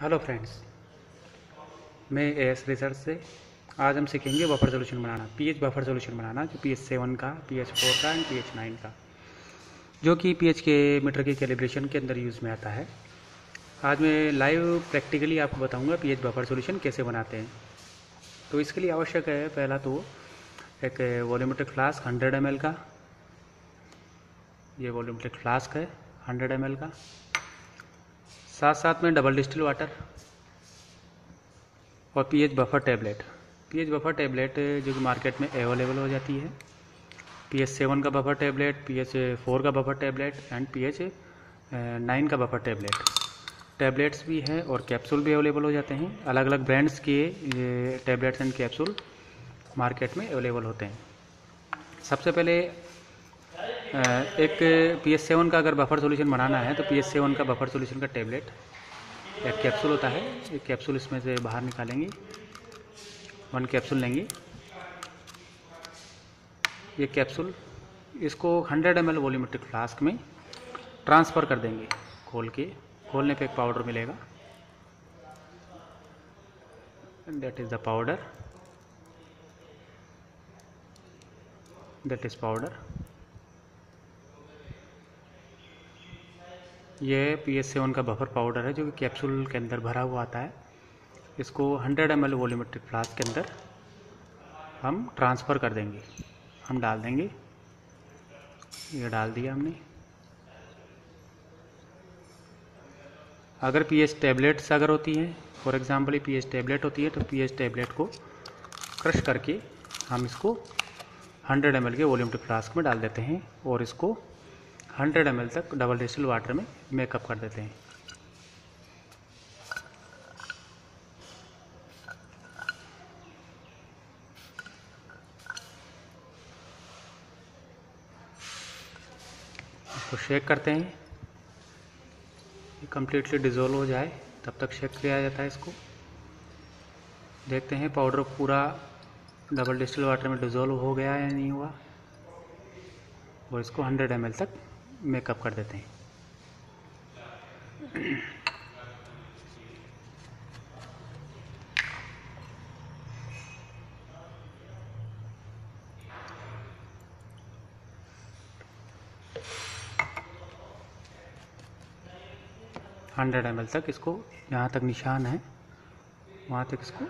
Hello friends मैं A S research से। आज हम सीखेंगे बफर सोल्यूशन बनाना। पीएच बफर सोल्यूशन बनाना, जो पी एच सेवन का पी एच फोर का एंड पी एच नाइन का। जो कि पी एच के मीटर के कैलिब्रेशन के अंदर यूज़ में आता है। आज मैं लाइव प्रैक्टिकली आपको बताऊँगा पी एच बफर सोल्यूशन कैसे बनाते हैं। तो इसके लिए आवश्यक है, पहला तो एक वॉल्यूमेट्रिक फ्लास्क हंड्रेड एम का। ये वॉल्यूमेट्रिक फ्लास्क है हंड्रेड एम का। साथ साथ में डबल डिस्टिल वाटर और pH buffer tablet pH buffer tablet जो कि मार्केट में अवेलेबल हो जाती है। पीएच सेवन का बफर टैबलेट पीएच फोर का buffer tablet and pH nine का बफर टैबलेट टैबलेट्स भी हैं और कैप्सूल भी अवेलेबल हो जाते हैं। अलग अलग ब्रांड्स के टैबलेट्स एंड कैप्सूल मार्केट में अवेलेबल होते हैं। सबसे पहले एक पी एस सेवन का अगर बफर सोल्यूशन बनाना है तो पी एस सेवन का बफर सोल्यूशन का टेबलेट एक कैप्सूल होता है। एक कैप्सूल इसमें से बाहर निकालेंगे। वन कैप्सूल लेंगे। ये कैप्सूल इसको 100 एम एल वॉल्यूमेट्रिक फ्लास्क में ट्रांसफ़र कर देंगे खोल के। खोलने पे एक पाउडर मिलेगा। That is the powder that is powder ये पी एस सेवन का बफर पाउडर है, जो कि कैप्सूल के अंदर भरा हुआ आता है। इसको 100 एम एल वॉल्यूमेट्रिक फ्लास्क के अंदर हम ट्रांसफ़र कर देंगे। हम डाल देंगे। ये डाल दिया हमने। अगर पी एच टैबलेट्स अगर होती हैं for example P H tablet होती है तो पी एच टैबलेट को क्रश करके हम इसको 100 एम के वॉल्यूमेट्रिक फ्लास्क में डाल देते हैं और इसको 100 एम तक डबल डिस्टिल वाटर में मेकअप कर देते हैं। इसको शेक करते हैं। ये कम्प्लीटली डिज़ोल्व हो जाए, तब तक शेक किया जाता है इसको। देखते हैं पाउडर पूरा डबल डिस्टिल वाटर में डिज़ोल्व हो गया या नहीं हुआ। और इसको 100 एम तक मेकअप कर देते हैं। हंड्रेड एमएल तक इसको जहाँ तक निशान है, वहाँ तक इसको